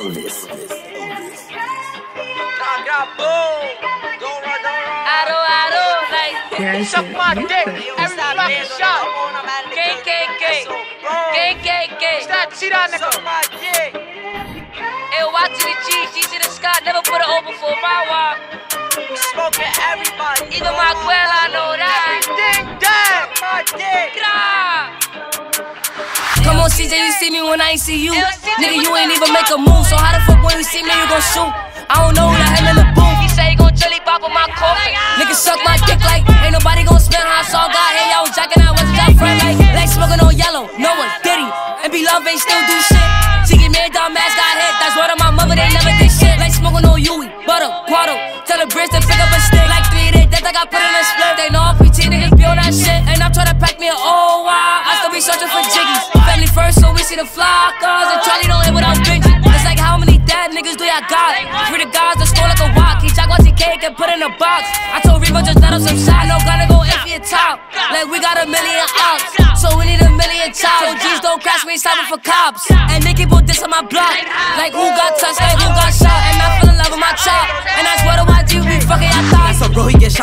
Elvis. Ado, ado, like, Yeah, suck shit. my You dick could- shot. Gang, gang, gang. Gang, gang, gang. Stop, see that nigga. Hey, watch the G, G to the sky, never put it over for my wife. Smoking everybody. Even my abuela on, CJ, you see me when I ain't see you. Nigga, you ain't even make a move, so how the fuck when you see me, you gon' shoot? I don't know who the hell in the booth. He say he gon' chili pop on my coffin. Ah. Nigga suck my dick like ain't nobody gon' spend how I saw God. Hey, I was jacking out, wasn't your friend like like smoking on yellow. No one did he. And be love ain't still do shit. She get married, dumb ass got hit. That's word of my mother, they never did shit. Like smoking on Yui, butter, guado. Tell the bridge to pick up a stick. Like three days, death I got put in a split. They know I'm PT niggas be on that shit. And I'm fly cars. And Charlie don't live without Benji. It's like how many dead niggas do y'all got? The guys that store like a walk. He jack watch cake and put in a box. I told Reba just let up some shot. No gonna go empty a top. Like we got a million ops. So we need a million chops. So G's don't crash, we ain't stopping for cops. And they keep this on my block. Like who got touched, like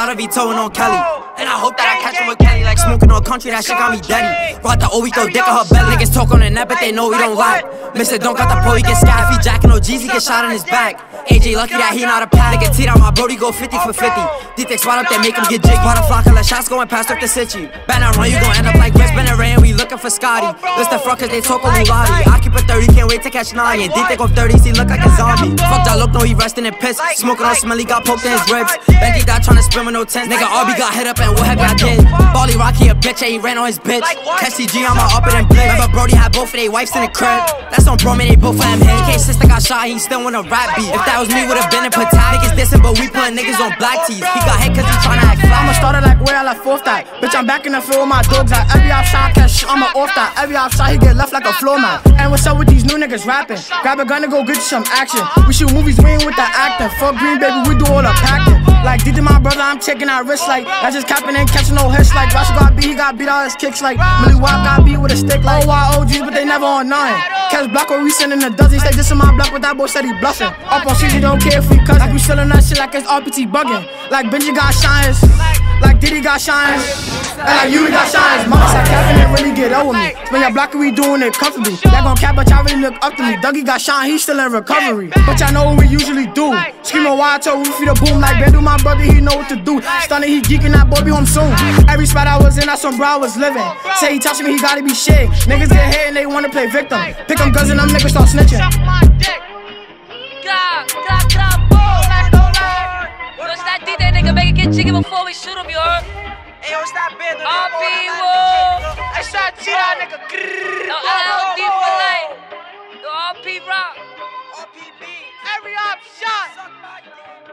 bro, he get shot if towing on Kelly. And I hope that I catch him with Kelly. Like smoking on a country, that shit got me deady. Brought the O, we throw dick on her belly. Niggas talk on the net, but they know we don't lie. Mister don't got the pro, he get scat. If he jacking OGs, he get shot in his back. AJ lucky that he not a pack. Nigga teed out my brody, go 50 for 50. D-Tex spot up they make him get jig. Bought a flock of shots going past up the city. Bet I run, you gon' end up like Chris Bennett Ray, and we looking for Scotty. List the front cause they talk on Mulati. I keep a 30, can't to catch 9. And D-Tex off 30s, he look like a zombie. Fuck that look, no, he resting in piss. Smoking on smelly, got poked in his ribs. Benji died trying to spin with no tents. Nigga, RB got hit up and what have I did? Bally Rocky a bitch, yeah, he ran on his bitch. SCG, I'ma up it and blitz. Remember Brody had both of they wives in the crib. That's on bro, man, they both for him hit. Case sister got shot, he still wanna rap beat. If that was me, would've been in Patak. Dissing, but we put niggas on black tees. He got hit cause he tryna act fly. I'ma start it like where I left off that. Bitch, I'm back in the field with my dogs. Like every outside catch, I'ma off that. Every outside, he get left like a floor mat. And what's up with these new niggas rapping? Grab a gun and go get you some action. We shoot movies, we ain't with the acting. Fuck green, baby, we do all the packing. Like, did my brother, I'm taking our wrist like. I just capping and catching no hits like. Rush got beat, he got beat out his kicks like. Millie Wap got beat with a stick like. Oh, why OGs, but they never on nine. Catch block or we sending the dozens. They this in my block, but that boy said he bluffing. Up on CG, don't care if we cousin. Like, we selling that shit like it's RPT bugging. Like, Benji got shines. Like Diddy got shines, like Yui got shines. Mama said capping didn't really get over me. When y'all block we doing it comfortably. Y'all gon' cap, but y'all really look up to me. Dougie got shine, he still in recovery. But y'all know what we usually do. Screaming wild toe, we feed a boom like Bando, my brother, he know what to do. Stunning, he geeking, that boy be home soon. Every spot I was in, that's some bro I was living. Say he touching me, he gotta be shit. Niggas get hit and they wanna play victim. Pick them guns and them niggas start snitching. Gra, boom. What's that nigga? Make it get jiggy before we shoot him, you heard? eu está bem, não é? people! É só tirar, nigga. All people like. The all people rock. All people. Every option. Suck my dick.